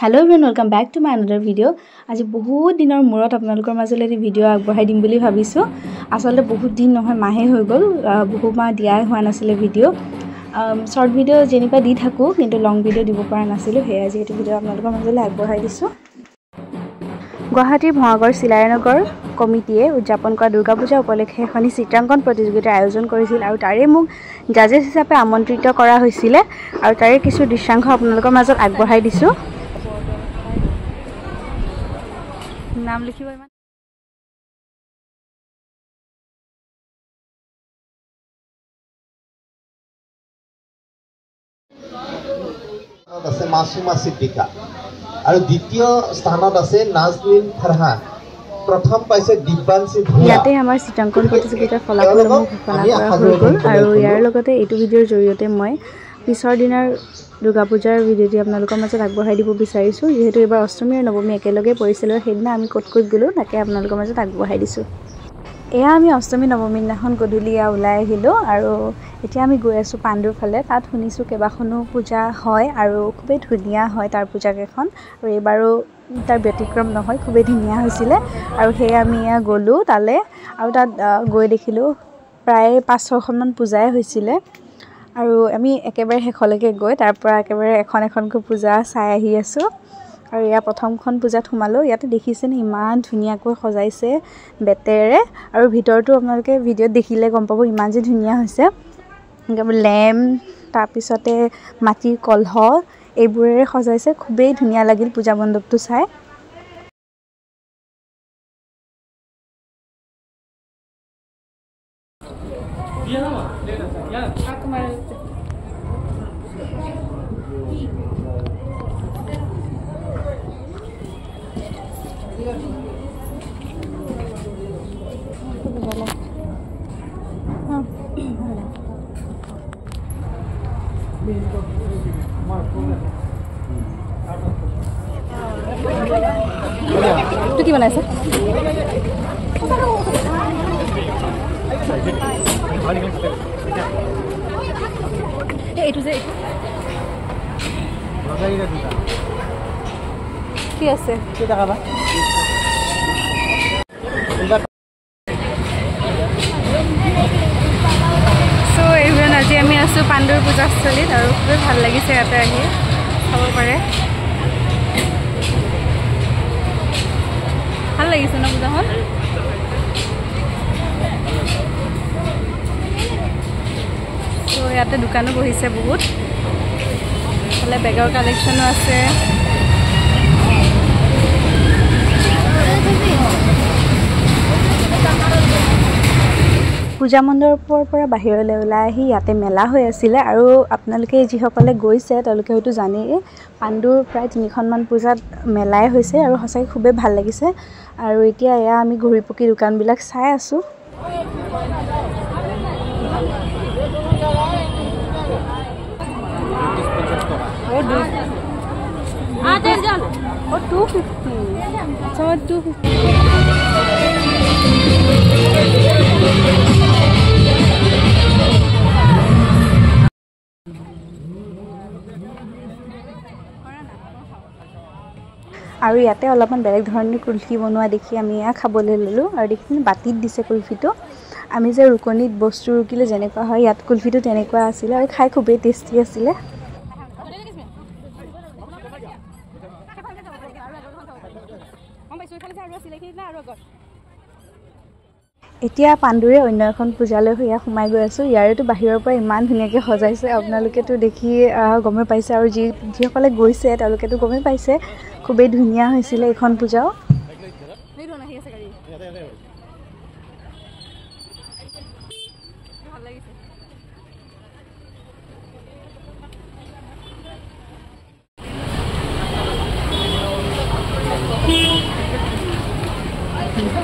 Hello' everyone welcome back to my another video' আজি বহুত দিনৰ মূৰত আপোনালোকৰ মাজলৈ এটি ভিডিঅ' আগবঢ়াই দিম বুলি ভাবিছোঁ। আচলতে বহুত দিন নহয় মাহেই হৈ গ'ল। বহু মাহ দিয়াই হোৱা নাছিলে ভিডিঅ' শ্বৰ্ট ভিডিঅ' যেনিবা দি থাকোঁ কিন্তু লং ভিডিঅ' দিব পৰা নাছিলোঁ। সেয়ে আজি এইটো ভিডিঅ' আপোনালোকৰ মাজলৈ আগবঢ়াই দিছোঁ। গুৱাহাটীৰ ভঙাগড় চিলাইনগৰ কমিটিয়ে উদযাপন কৰা দুৰ্গা পূজা উপলক্ষে এখনি চিত্ৰাংকন প্ৰতিযোগিতাৰ আয়োজন কৰিছিল আৰু তাৰে মোক জাজেছ হিচাপে আমন্ত্ৰিত কৰা হৈছিলে আৰু তাৰে কিছু দৃশ্যাংশ আপোনালোকৰ মাজত আগবঢ়াই দিছোঁ। নাম লিখিব ইমান? আছে মাছুমা সিদ্দিকা। আৰু দ্বিতীয় স্থানত আছে নাজমিন ফাৰহান। প্ৰথম পাইছে দিব্যাংশী ভূঞা। ইয়াতে আমাৰ চিত্ৰাংকন প্ৰতিযোগিতাৰ ফলাফলসমূহ ঘোষণা কৰা হৈ গ'ল আৰু ইয়াৰ লগতে এইটো ভিডিঅ'ৰ জৰিয়তে মই পিছৰ দিনাৰ দুৰ্গা পূজাৰ ভিডিঅ'টি আপোনালোকৰ মাজত আগবঢ়াই দিব বিচাৰিছোঁ। যিহেতু এইবাৰ অষ্টমী আৰু নৱমী একেলগে পৰিছিল সেইদিনা আমি ক'ত ক'ত গ'লোঁ তাকে আপোনালোকৰ মাজত আগবঢ়াই দিছোঁ। এয়া আমি অষ্টমী নৱমী দিনাখন গধূলি এয়া ওলাই আহিলোঁ আৰু এতিয়া আমি গৈ আছোঁ পাণ্ডুৰ ফালে। তাত শুনিছোঁ কেইবাখনো পূজা হয় আৰু খুবেই ধুনীয়া হয় তাৰ পূজাকেইখন আৰু এইবাৰো তাৰ ব্যতিক্ৰম নহয় খুবেই ধুনীয়া হৈছিলে। আৰু সেয়ে আমি এয়া গ'লোঁ তালৈ। আৰু তাত গৈ দেখিলোঁ প্ৰায় পাঁচ ছয়খনমান পূজাই হৈছিলে। আৰু আমি একেবাৰে শেষলৈকে গৈ তাৰ পৰা একেবাৰে এখন এখনকৈ পূজা চাই আহি আছোঁ। আৰু ইয়াৰ প্ৰথমখন পূজাত সোমালোঁ। ইয়াতে দেখিছেনে ইমান ধুনীয়াকৈ সজাইছে বেতেৰে। আৰু ভিতৰতো আপোনালোকে ভিডিঅ'ত দেখিলে গম পাব ইমান যে ধুনীয়া হৈছে। লেম্প তাৰপিছতে মাটিৰ কলহ এইবোৰেৰে সজাইছে। খুবেই ধুনীয়া লাগিল পূজা মণ্ডপটো চাই। এইটো কি বনাইছে এইটো যে কি আছে? চ' এইবিলাক আজি আমি আছোঁ পাণ্ডুৰ পূজাস্থলীত আৰু খুবেই ভাল লাগিছে ইয়াতে আহি চাব পাৰে। ভাল লাগিছে ন পূজাখন? ত' ইয়াতে দোকানো বহিছে বহুত। এইফালে বেগৰ কালেকশ্যনো আছে। পূজা মণ্ডপৰ পৰা বাহিৰলৈ ওলাই আহি ইয়াতে মেলা হৈ আছিলে আৰু আপোনালোকে যিসকলে গৈছে তেওঁলোকে হয়তো জানেই। পাণ্ডুৰ প্ৰায় তিনিখনমান পূজাত মেলাই হৈছে আৰু সঁচাকৈ খুবেই ভাল লাগিছে। আৰু এতিয়া এয়া আমি ঘূৰি পকি দোকানবিলাক চাই আছোঁ। টু ফিফটি টু ফিফটি আৰু ইয়াতে অলপমান বেলেগ ধৰণৰ কুল্ফি বনোৱা দেখি আমি এয়া খাবলৈ ল'লোঁ। আৰু দেখিছোঁ বাতিত দিছে কুল্ফিটো। আমি যে ৰুকনিত বস্তু ৰুকিলে যেনেকুৱা হয় ইয়াত কুল্ফিটো তেনেকুৱা আছিলে আৰু খাই খুবেই টেষ্টি আছিলে। এতিয়া পাণ্ডুৰে অন্য এখন পূজালৈ সেয়া সোমাই গৈ আছোঁ। ইয়াৰেতো বাহিৰৰ পৰা ইমান ধুনীয়াকৈ সজাইছে। আপোনালোকেতো দেখি গমেই পাইছে আৰু যি যিসকলে গৈছে তেওঁলোকেতো গমেই পাইছে। খুবেই ধুনীয়া হৈছিলে এইখন পূজাও।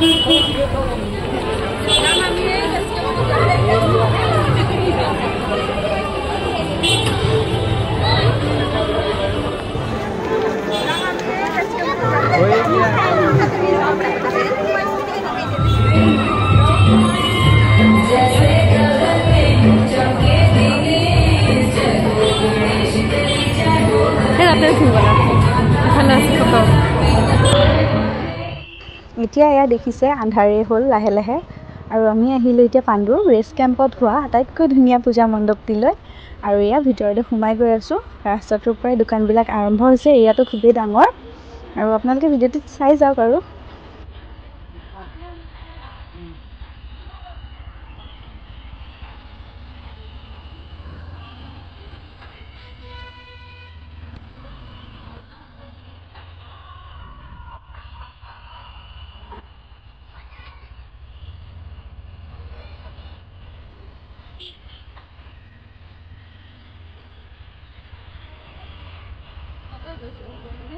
Thank you. এতিয়া এয়া দেখিছে আন্ধাৰেই হ'ল লাহে লাহে। আৰু আমি আহিলোঁ এতিয়া পাণ্ডুৰ ৰেষ্ট কেম্পত হোৱা আটাইতকৈ ধুনীয়া পূজা মণ্ডপটিলৈ। আৰু এয়া ভিতৰতে সোমাই গৈ আছোঁ। ৰাস্তাটোৰ পৰাই দোকানবিলাক আৰম্ভ হৈছে এয়াটো খুবেই ডাঙৰ। আৰু আপোনালোকে ভিডিঅ'টোত চাই যাওক আৰু।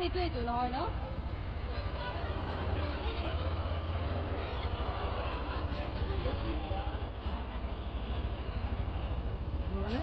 সেইটোৱেইটো নহয় ন ভাল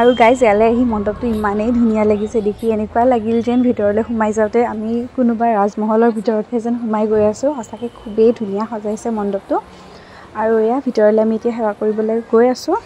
আৰু গাইজ ইয়ালৈ আহি মণ্ডপটো ইমানেই ধুনীয়া লাগিছে দেখি এনেকুৱা লাগিল যেন ভিতৰলৈ সোমাই যাওঁতে আমি কোনোবা ৰাজমহলৰ ভিতৰতহে যেন সোমাই গৈ আছোঁ। সঁচাকৈ খুবেই ধুনীয়া সজাইছে মণ্ডপটো আৰু এয়া ভিতৰলৈ আমি এতিয়া সেৱা কৰিবলৈ গৈ আছোঁ।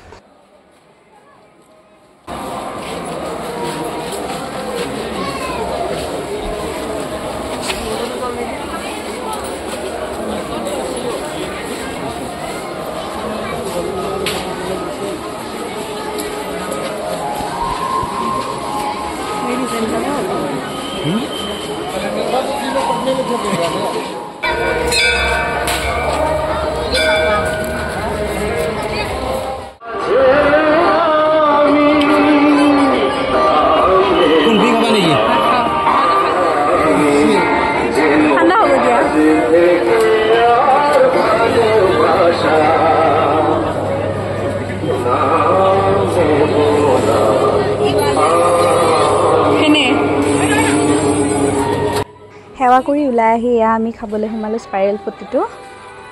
ওলাই আহি এয়া আমি খাবলৈ সোমালোঁ স্পাইৰেল ফুটিটো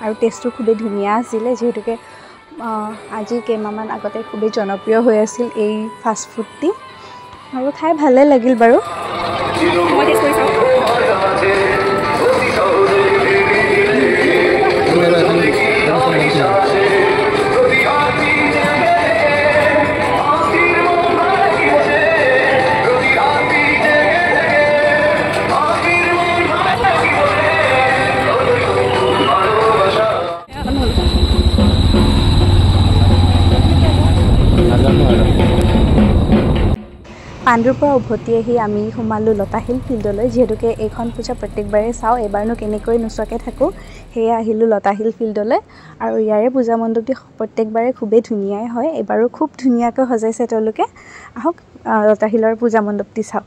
আৰু টেষ্টটো খুবেই ধুনীয়া আছিলে যিহেতুকে আজি কেইমাহমান আগতে খুবেই জনপ্ৰিয় হৈ আছিল এই ফাষ্ট ফুডটি আৰু খাই ভালে লাগিল বাৰু। পাণ্ডুৰ পৰা উভতি আহি আমি সোমালোঁ লতাশিল ফিল্ডলৈ যিহেতুকে এইখন পূজা প্ৰত্যেকবাৰেই চাওঁ এবাৰনো কেনেকৈ নোচোৱাকৈ থাকোঁ সেয়ে আহিলোঁ লতাশিল ফিল্ডলৈ আৰু ইয়াৰে পূজা মণ্ডপটি প্ৰত্যেকবাৰে খুবেই ধুনীয়াই হয়। এইবাৰো খুব ধুনীয়াকৈ সজাইছে তেওঁলোকে। আহক আহ, লতাশিলৰ পূজা মণ্ডপটি চাওক।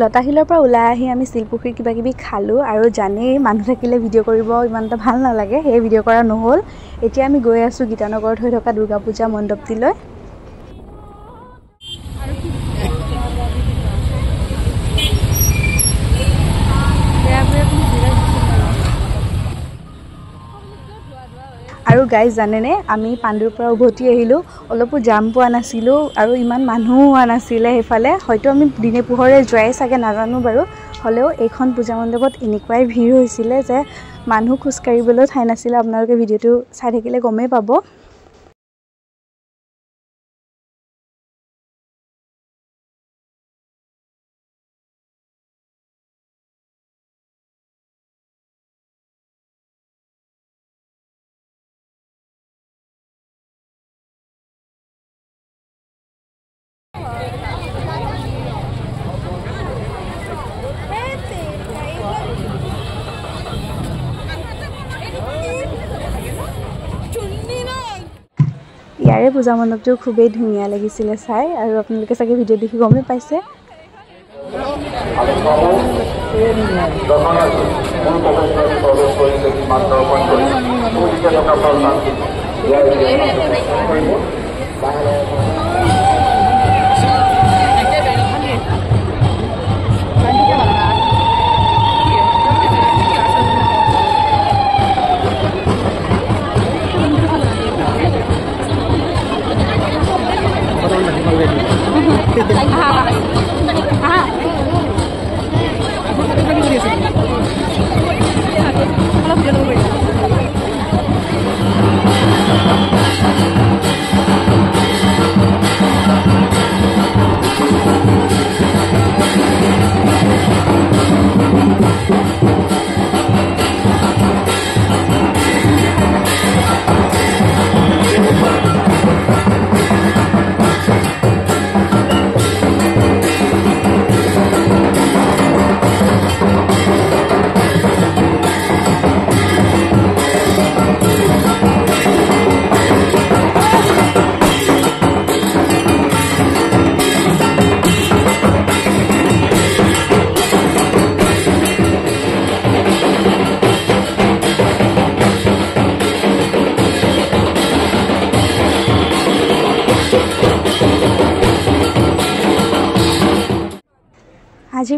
লতাশিলৰ পৰা ওলাই আহি আমি শিলপুখুৰী কিবা কিবি খালোঁ আৰু জানেই মানুহ থাকিলে ভিডিঅ' কৰিব ইমান এটা ভাল নালাগে সেয়ে ভিডিঅ' কৰা নহ'ল। এতিয়া আমি গৈ আছোঁ গীতানগৰত হৈ থকা দুৰ্গা পূজা মণ্ডপটিলৈ। গাইজ জানেনে? আমি পাণ্ডুৰ পৰা উভতি আহিলোঁ। অলপো জাম পোৱা নাছিলোঁ আৰু ইমান মানুহো হোৱা নাছিলে সেইফালে। হয়তো আমি দিনে পোহৰে যোৱাই চাগে নাজানো বাৰু। হ'লেও এইখন পূজা মণ্ডপত এনেকুৱাই ভিৰ হৈছিলে যে মানুহ খোজকাঢ়িবলৈও ঠাই নাছিলে। আপোনালোকে ভিডিঅ'টো চাই থাকিলে গমেই পাব। ইয়াৰে পূজা মণ্ডপটো খুবেই ধুনীয়া লাগিছিলে চাই আৰু আপোনালোকে চাগে ভিডিঅ' দেখি গমেই পাইছে। Thank you.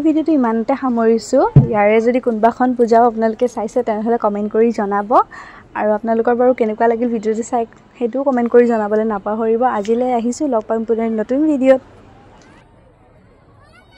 ভিডিঅ'টো ইমানতে সামৰিছোঁ। ইয়াৰে যদি কোনোবাখন পূজাও আপোনালোকে চাইছে তেনেহ'লে কমেণ্ট কৰি জনাব। আৰু আপোনালোকৰ বাৰু কেনেকুৱা লাগিল ভিডিঅ'টো চাই সেইটোও কমেণ্ট কৰি জনাবলৈ নাপাহৰিব। আজিলৈ আহিছোঁ লগ পাম পুনৰ নতুন ভিডিঅ'ত।